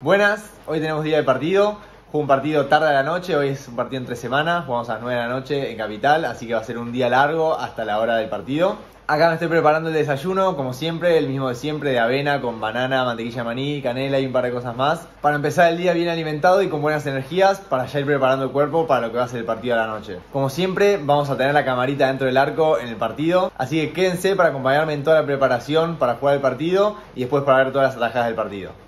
Buenas, hoy tenemos día de partido. Fue un partido tarde de la noche, hoy es un partido entre semanas, jugamos a las 9 de la noche en Capital, así que va a ser un día largo hasta la hora del partido. Acá me estoy preparando el desayuno, como siempre, el mismo de siempre, de avena con banana, mantequilla maní, canela y un par de cosas más. Para empezar el día bien alimentado y con buenas energías, para ya ir preparando el cuerpo para lo que va a ser el partido de la noche. Como siempre, vamos a tener la camarita dentro del arco en el partido, así que quédense para acompañarme en toda la preparación para jugar el partido y después para ver todas las atajadas del partido.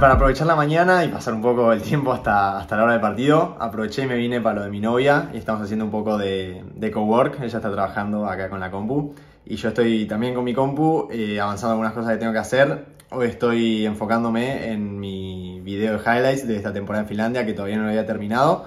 Para aprovechar la mañana y pasar un poco el tiempo hasta, hasta la hora del partido, aproveché y me vine para lo de mi novia y estamos haciendo un poco de, de cowork. Ella está trabajando acá con la compu y yo estoy también con mi compu eh, avanzando algunas cosas que tengo que hacer. Hoy estoy enfocándome en mi video de highlights de esta temporada en Finlandia que todavía no lo había terminado.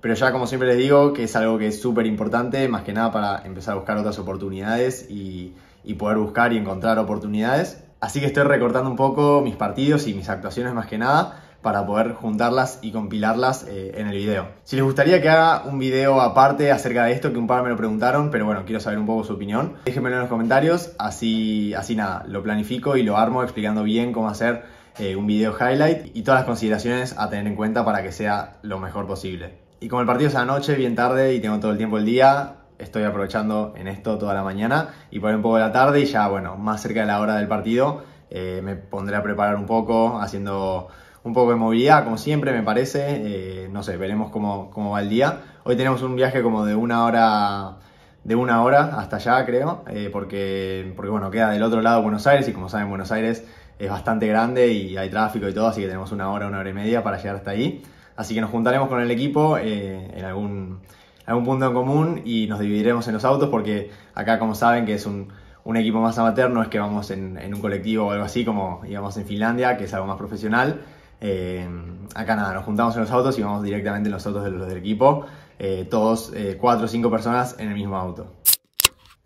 Pero ya como siempre les digo que es algo que es súper importante, más que nada para empezar a buscar otras oportunidades y, y poder buscar y encontrar oportunidades. Así que estoy recortando un poco mis partidos y mis actuaciones más que nada para poder juntarlas y compilarlas eh, en el video. Si les gustaría que haga un video aparte acerca de esto, que un par me lo preguntaron, pero bueno, quiero saber un poco su opinión, déjenmelo en los comentarios, así, así nada, lo planifico y lo armo explicando bien cómo hacer eh, un video highlight y todas las consideraciones a tener en cuenta para que sea lo mejor posible. Y como el partido es a la noche, bien tarde y tengo todo el tiempo del día, estoy aprovechando en esto toda la mañana y por un poco de la tarde y ya, bueno, más cerca de la hora del partido eh, me pondré a preparar un poco, haciendo un poco de movilidad, como siempre, me parece. Eh, no sé, veremos cómo, cómo, va el día. Hoy tenemos un viaje como de una hora, de una hora hasta allá, creo, eh, porque, porque, bueno, queda del otro lado Buenos Aires y como saben, Buenos Aires es bastante grande y hay tráfico y todo, así que tenemos una hora, una hora y media para llegar hasta ahí. Así que nos juntaremos con el equipo en algún algún punto en común y nos dividiremos en los autos porque acá como saben que es un, equipo más amateur, no es que vamos en, un colectivo o algo así como íbamos en Finlandia, que es algo más profesional. Eh, acá nada, nos juntamos en los autos y vamos directamente en los autos de los del equipo, eh, todos eh, cuatro o cinco personas en el mismo auto.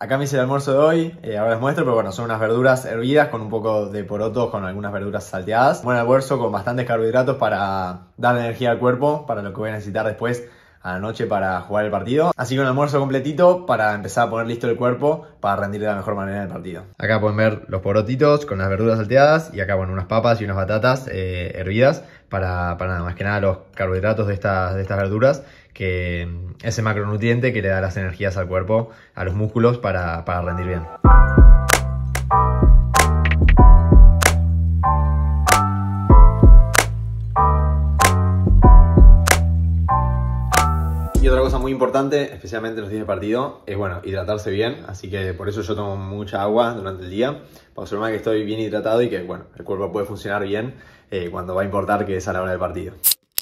Acá me hice el almuerzo de hoy, eh, ahora les muestro, pero bueno, son unas verduras hervidas con un poco de porotos, con algunas verduras salteadas. Buen almuerzo con bastantes carbohidratos para dar energía al cuerpo, para lo que voy a necesitar después a la noche para jugar el partido. Así que un almuerzo completito para empezar a poner listo el cuerpo para rendir de la mejor manera el partido. Acá pueden ver los porotitos con las verduras salteadas y acá bueno unas papas y unas batatas eh, hervidas para, para, nada más que nada los carbohidratos de estas, de estas verduras que ese macronutriente que le da las energías al cuerpo, a los músculos para, para rendir bien. Importante, especialmente en los días de partido, es bueno, hidratarse bien. Así que por eso yo tomo mucha agua durante el día, para asegurarme que estoy bien hidratado y que bueno, el cuerpo puede funcionar bien eh, cuando va a importar que es a la hora del partido.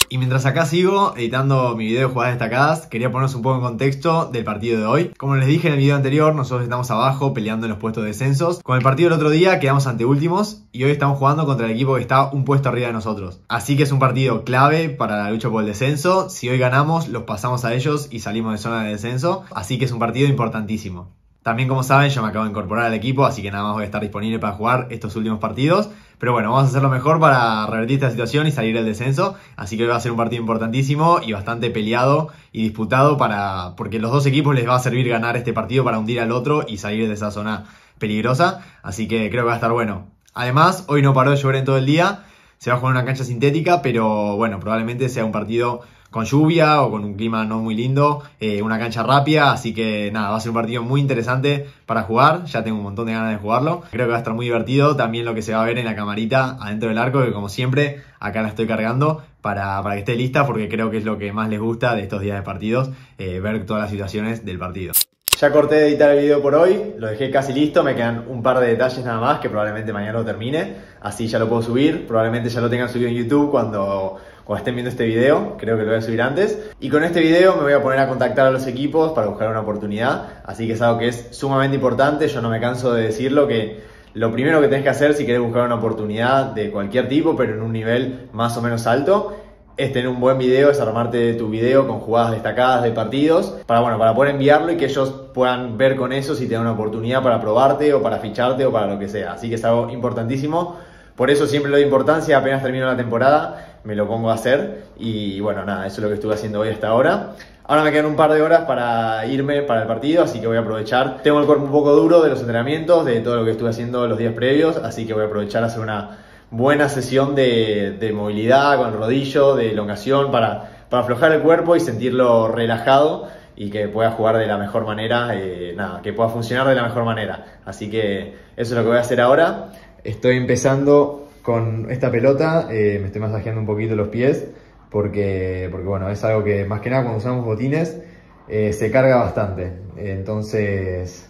Y mientras acá sigo editando mi video de jugadas destacadas, quería ponernos un poco en contexto del partido de hoy. Como les dije en el video anterior, nosotros estamos abajo peleando en los puestos de descensos. Con el partido del otro día quedamos ante últimos y hoy estamos jugando contra el equipo que está un puesto arriba de nosotros. Así que es un partido clave para la lucha por el descenso. Si hoy ganamos, los pasamos a ellos y salimos de zona de descenso. Así que es un partido importantísimo. También como saben yo me acabo de incorporar al equipo, así que nada más voy a estar disponible para jugar estos últimos partidos. Pero bueno, vamos a hacer lo mejor para revertir esta situación y salir del descenso. Así que hoy va a ser un partido importantísimo y bastante peleado y disputado para. porque los dos equipos les va a servir ganar este partido para hundir al otro y salir de esa zona peligrosa. Así que creo que va a estar bueno. Además, hoy no paró de llover en todo el día. Se va a jugar una cancha sintética, pero bueno, probablemente sea un partido con lluvia o con un clima no muy lindo, eh, una cancha rápida, así que nada, va a ser un partido muy interesante para jugar, ya tengo un montón de ganas de jugarlo, creo que va a estar muy divertido, también lo que se va a ver en la camarita adentro del arco, que como siempre acá la estoy cargando para, para que esté lista, porque creo que es lo que más les gusta de estos días de partidos, eh, ver todas las situaciones del partido. Ya corté de editar el video por hoy, lo dejé casi listo, me quedan un par de detalles nada más que probablemente mañana lo termine, así ya lo puedo subir, probablemente ya lo tengan subido en YouTube cuando, cuando estén viendo este video, creo que lo voy a subir antes. Y con este video me voy a poner a contactar a los equipos para buscar una oportunidad, así que es algo que es sumamente importante, yo no me canso de decirlo que lo primero que tenés que hacer si querés buscar una oportunidad de cualquier tipo, pero en un nivel más o menos alto, es tener un buen video, es armarte tu video con jugadas destacadas de partidos, para, bueno, para poder enviarlo y que ellos puedan ver con eso si te dan una oportunidad para probarte o para ficharte o para lo que sea. Así que es algo importantísimo. Por eso siempre le doy importancia, apenas termino la temporada, me lo pongo a hacer y bueno, nada, eso es lo que estuve haciendo hoy hasta ahora. Ahora me quedan un par de horas para irme para el partido, así que voy a aprovechar. Tengo el cuerpo un poco duro de los entrenamientos, de todo lo que estuve haciendo los días previos, así que voy a aprovechar a hacer una buena sesión de, movilidad con rodillo, de elongación, para, para aflojar el cuerpo y sentirlo relajado y que pueda jugar de la mejor manera, eh, nada, que pueda funcionar de la mejor manera. Así que eso es lo que voy a hacer ahora. Estoy empezando con esta pelota, eh, me estoy masajeando un poquito los pies porque, porque bueno, es algo que más que nada cuando usamos botines eh, se carga bastante. Entonces,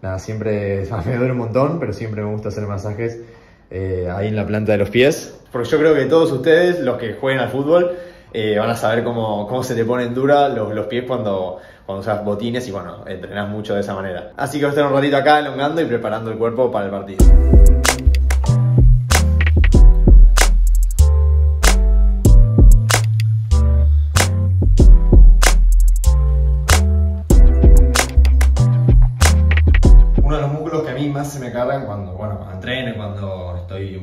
nada, siempre me duele un montón, pero siempre me gusta hacer masajes eh, ahí en la planta de los pies. Porque yo creo que todos ustedes, los que jueguen al fútbol, eh, van a saber cómo, cómo se te ponen dura los, los pies cuando, cuando usas botines y bueno, entrenas mucho de esa manera. Así que voy a estar un ratito acá elongando y preparando el cuerpo para el partido.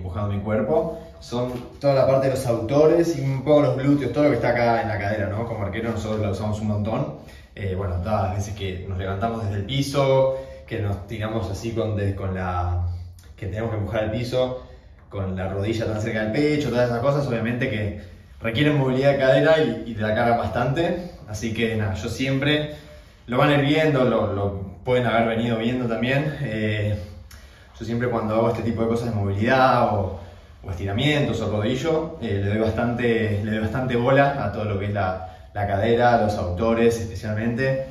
Empujando mi cuerpo, son toda la parte de los autores y un poco los glúteos, todo lo que está acá en la cadera, ¿no? Como arquero nosotros lo usamos un montón. Eh, bueno, todas las veces que nos levantamos desde el piso, que nos tiramos así con, con la... que tenemos que empujar el piso, con la rodilla tan cerca del pecho, todas esas cosas, obviamente que requieren movilidad de cadera y, te la cargan bastante. Así que nada, yo siempre lo van a ir viendo, lo, lo pueden haber venido viendo también. Eh, yo siempre cuando hago este tipo de cosas de movilidad o, estiramientos o rodillo, eh, le, doy bastante, le doy bastante bola a todo lo que es la, la cadera, los autores especialmente,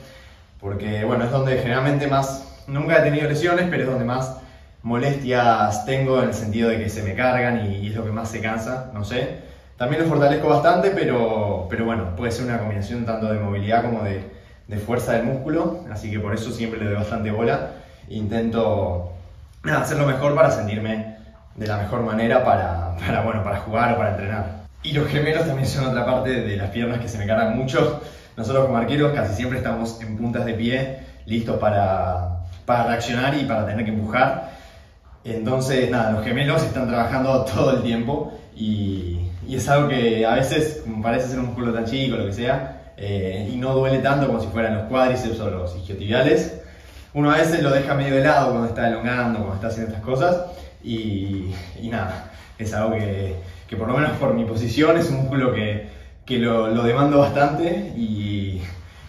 porque bueno, es donde generalmente más, nunca he tenido lesiones, pero es donde más molestias tengo en el sentido de que se me cargan y, es lo que más se cansa, no sé. También lo fortalezco bastante, pero, pero bueno, puede ser una combinación tanto de movilidad como de, de fuerza del músculo, así que por eso siempre le doy bastante bola. Intento hacerlo mejor para sentirme de la mejor manera para, para, bueno, para jugar o para entrenar. Y los gemelos también son otra parte de las piernas que se me cargan mucho. Nosotros como arqueros casi siempre estamos en puntas de pie, listos para, para reaccionar y para tener que empujar. Entonces, nada, los gemelos están trabajando todo el tiempo y, y es algo que a veces parece ser un músculo tan chico, lo que sea, eh, y no duele tanto como si fueran los cuádriceps o los isquiotibiales uno a veces lo deja medio de lado cuando está elongando, cuando está haciendo estas cosas, y, nada, es algo que, por lo menos por mi posición es un músculo que, lo, lo, demando bastante y,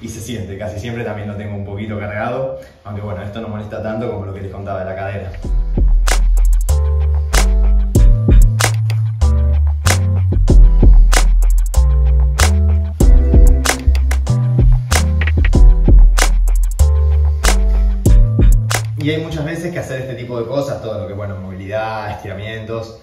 y, se siente, casi siempre también lo tengo un poquito cargado, aunque bueno, esto no molesta tanto como lo que les contaba de la cadera. Y hay muchas veces que hacer este tipo de cosas, todo lo que, bueno, movilidad, estiramientos,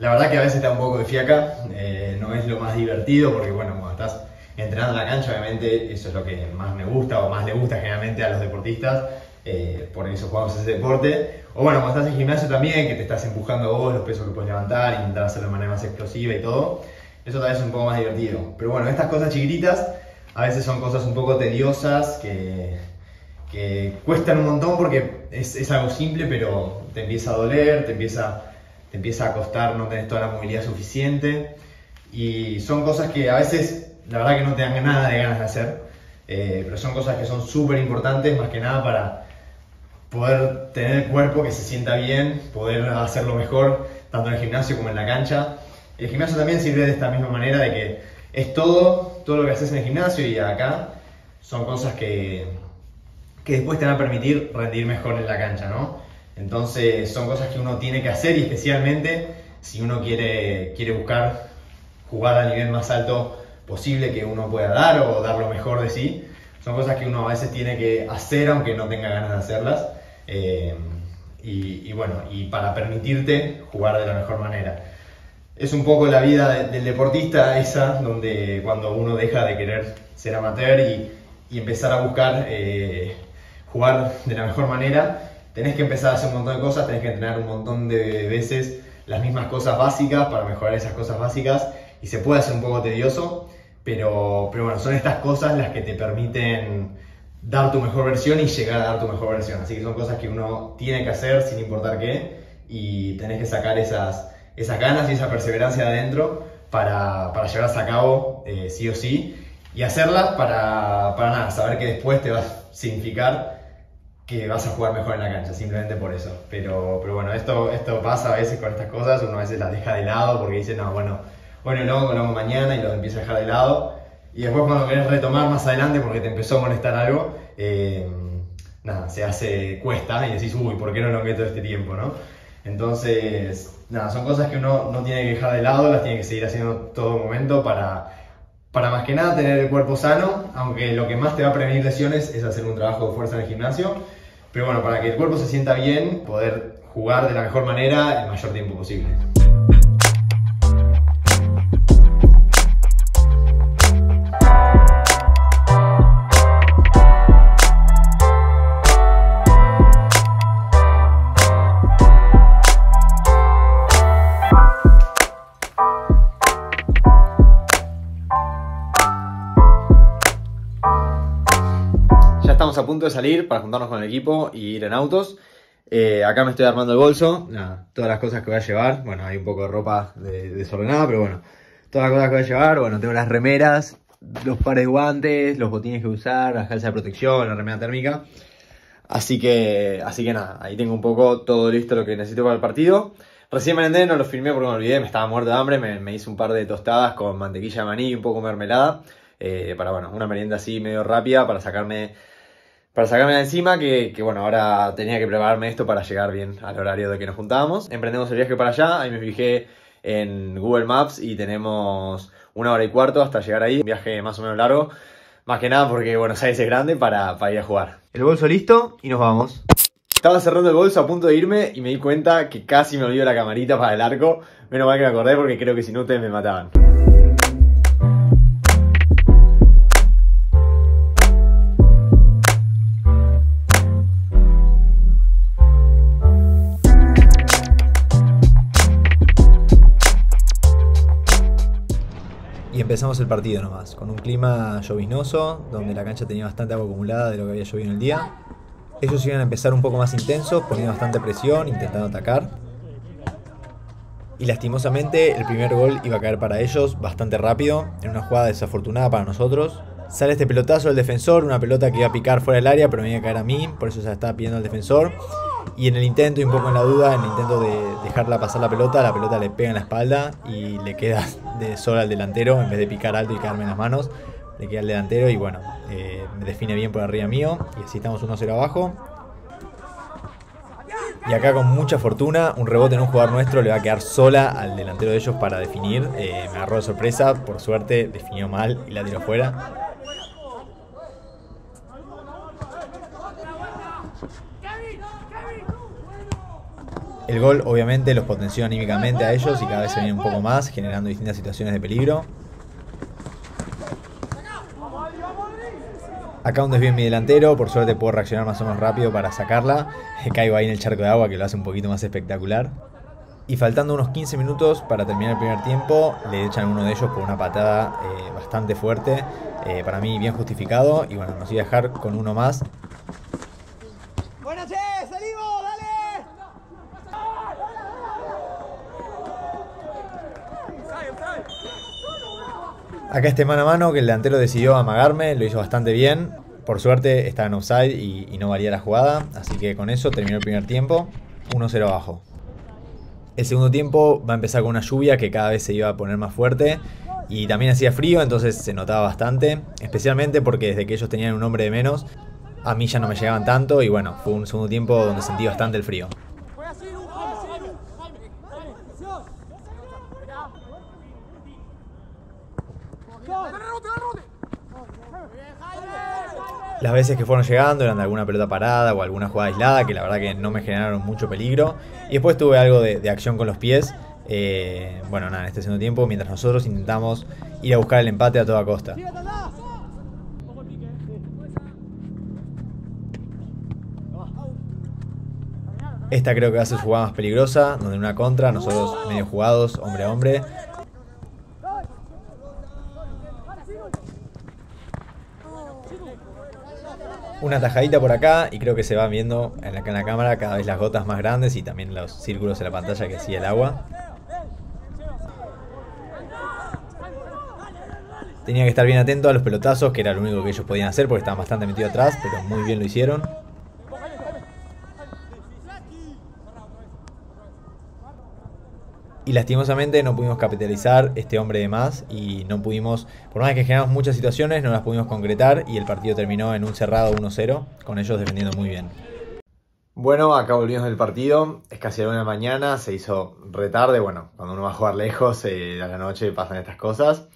la verdad que a veces da un poco de fiaca, eh, no es lo más divertido porque, bueno, cuando estás entrenando en la cancha, obviamente eso es lo que más me gusta o más le gusta generalmente a los deportistas, eh, por eso jugamos ese deporte. O bueno, cuando estás en gimnasio también, que te estás empujando vos, los pesos que puedes levantar, intentar hacerlo de manera más explosiva y todo, eso tal vez es un poco más divertido. Pero bueno, estas cosas chiquititas a veces son cosas un poco tediosas que que cuestan un montón porque es, algo simple, pero te empieza a doler, te empieza, te empieza a costar, no tenés toda la movilidad suficiente. Y son cosas que a veces, la verdad que no te dan nada de ganas de hacer, eh, pero son cosas que son súper importantes, más que nada para poder tener el cuerpo que se sienta bien, poder hacerlo mejor, tanto en el gimnasio como en la cancha. El gimnasio también sirve de esta misma manera, de que es todo, todo lo que haces en el gimnasio y acá son cosas que, que después te van a permitir rendir mejor en la cancha, ¿no? Entonces son cosas que uno tiene que hacer y especialmente si uno quiere, quiere buscar jugar al nivel más alto posible que uno pueda dar o dar lo mejor de sí. Son cosas que uno a veces tiene que hacer aunque no tenga ganas de hacerlas. Eh, y, bueno, y para permitirte jugar de la mejor manera. Es un poco la vida del deportista esa, donde cuando uno deja de querer ser amateur y, y empezar a buscar eh, jugar de la mejor manera, tenés que empezar a hacer un montón de cosas, tenés que entrenar un montón de veces las mismas cosas básicas para mejorar esas cosas básicas y se puede hacer un poco tedioso, pero, pero bueno, son estas cosas las que te permiten dar tu mejor versión y llegar a dar tu mejor versión. Así que son cosas que uno tiene que hacer sin importar qué y tenés que sacar esas, esas ganas y esa perseverancia de adentro para, para llevarlas a cabo eh, sí o sí y hacerlas para, para nada, saber que después te va a significar que vas a jugar mejor en la cancha, simplemente por eso. Pero, pero bueno, esto, esto pasa a veces con estas cosas, uno a veces las deja de lado porque dice, no, bueno, bueno, lo hago, lo mañana y lo empieza a dejar de lado. Y después cuando querés retomar más adelante porque te empezó a molestar algo, eh, nada, se hace cuesta y decís, uy, ¿por qué no lo meto este tiempo, no? Entonces, nada, son cosas que uno no tiene que dejar de lado, las tiene que seguir haciendo todo momento para, para más que nada tener el cuerpo sano, aunque lo que más te va a prevenir lesiones es hacer un trabajo de fuerza en el gimnasio. Pero bueno, para que el cuerpo se sienta bien, poder jugar de la mejor manera el mayor tiempo posible. A punto de salir para juntarnos con el equipo y ir en autos. Eh, acá me estoy armando el bolso, todas las cosas que voy a llevar. Bueno, hay un poco de ropa desordenada, pero bueno, todas las cosas que voy a llevar. Bueno, tengo las remeras, los pares de guantes, los botines que usar, las calzas de protección, la remera térmica. Así que, así que nada, ahí tengo un poco todo listo lo que necesito para el partido. Recién me no lo filmé porque me olvidé, me estaba muerto de hambre, me, hice un par de tostadas con mantequilla de maní y un poco mermelada. Eh, para bueno, una merienda así medio rápida para sacarme para sacarme de encima, que, bueno, ahora tenía que prepararme esto para llegar bien al horario de que nos juntábamos. Emprendemos el viaje para allá, ahí me fijé en Google Maps y tenemos una hora y cuarto hasta llegar ahí. Un viaje más o menos largo, más que nada porque Buenos Aires es grande para, para ir a jugar. El bolso listo y nos vamos. Estaba cerrando el bolso a punto de irme y me di cuenta que casi me olvidó la camarita para el arco. Menos mal que me acordé porque creo que si no ustedes me mataban. Empezamos el partido nomás, con un clima lloviznoso, donde la cancha tenía bastante agua acumulada de lo que había llovido en el día. Ellos iban a empezar un poco más intensos, poniendo bastante presión, intentando atacar. Y lastimosamente el primer gol iba a caer para ellos bastante rápido, en una jugada desafortunada para nosotros. Sale este pelotazo del defensor, una pelota que iba a picar fuera del área, pero me a caer a mí, por eso la estaba pidiendo al defensor. Y en el intento, y un poco en la duda, en el intento de dejarla pasar la pelota, la pelota le pega en la espalda y le queda de sola al delantero, en vez de picar alto y caerme en las manos, le queda al delantero y bueno, eh, me define bien por arriba mío y así estamos 1-0 abajo. Y acá con mucha fortuna, un rebote en un jugador nuestro le va a quedar sola al delantero de ellos para definir. Eh, me agarró de sorpresa, por suerte definió mal y la tiró fuera. El gol obviamente los potenció anímicamente a ellos y cada vez se viene un poco más, generando distintas situaciones de peligro. Acá un desvío en mi delantero, por suerte puedo reaccionar más o menos rápido para sacarla. Caigo ahí en el charco de agua que lo hace un poquito más espectacular. Y faltando unos 15 minutos para terminar el primer tiempo, le echan uno de ellos por una patada eh, bastante fuerte, eh, para mí bien justificado. Y bueno, nos iba a dejar con uno más Acá este mano a mano que el delantero decidió amagarme, lo hizo bastante bien. Por suerte estaba en offside y, no valía la jugada, así que con eso terminó el primer tiempo, 1-0 abajo. El segundo tiempo va a empezar con una lluvia que cada vez se iba a poner más fuerte y también hacía frío, entonces se notaba bastante, especialmente porque desde que ellos tenían un hombre de menos, a mí ya no me llegaban tanto y bueno, fue un segundo tiempo donde sentí bastante el frío. Las veces que fueron llegando eran de alguna pelota parada o alguna jugada aislada que la verdad que no me generaron mucho peligro. Y después tuve algo de, acción con los pies. Eh, bueno, nada, en este segundo tiempo, mientras nosotros intentamos ir a buscar el empate a toda costa. Esta creo que va a ser su jugada más peligrosa, donde en una contra, nosotros medio jugados, hombre a hombre, una tajadita por acá y creo que se va viendo en la, en la cámara cada vez las gotas más grandes y también los círculos en la pantalla que sigue el agua. Tenía que estar bien atento a los pelotazos, que era lo único que ellos podían hacer porque estaban bastante metidos atrás, pero muy bien lo hicieron. Y lastimosamente no pudimos capitalizar este hombre de más y no pudimos, por más que generamos muchas situaciones, no las pudimos concretar y el partido terminó en un cerrado 1-0, con ellos defendiendo muy bien. Bueno, acá volvimos del partido, es casi la una de la mañana, se hizo retarde, bueno, cuando uno va a jugar lejos, eh, a la noche pasan estas cosas.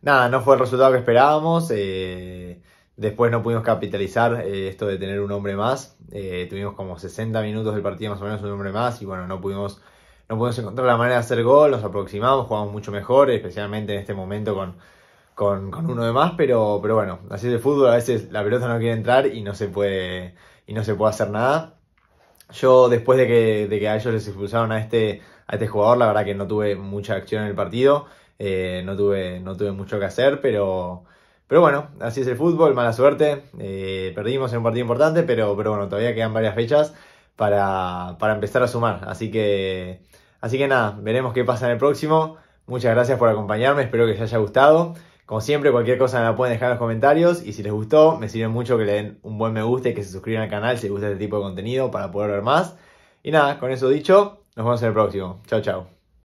Nada, no fue el resultado que esperábamos, eh, después no pudimos capitalizar eh, esto de tener un hombre más, tuvimos como 60 minutos del partido más o menos un hombre más y bueno, no pudimos no pudimos encontrar la manera de hacer gol, nos aproximamos, jugamos mucho mejor, especialmente en este momento con, con, uno de más, pero, pero bueno, así es el fútbol, a veces la pelota no quiere entrar y no se puede, y no se puede hacer nada. Yo después de que, de que a ellos les expulsaron a este, a este jugador, la verdad que no tuve mucha acción en el partido, eh, no, tuve, no tuve mucho que hacer, pero, pero bueno, así es el fútbol, mala suerte, eh, perdimos en un partido importante, pero, pero bueno, todavía quedan varias fechas para, para empezar a sumar, así que Así que nada, veremos qué pasa en el próximo. Muchas gracias por acompañarme, espero que les haya gustado. Como siempre, cualquier cosa me la pueden dejar en los comentarios y si les gustó, me sirve mucho que le den un buen me gusta y que se suscriban al canal si les gusta este tipo de contenido para poder ver más. Y nada, con eso dicho, nos vemos en el próximo. Chao, chao.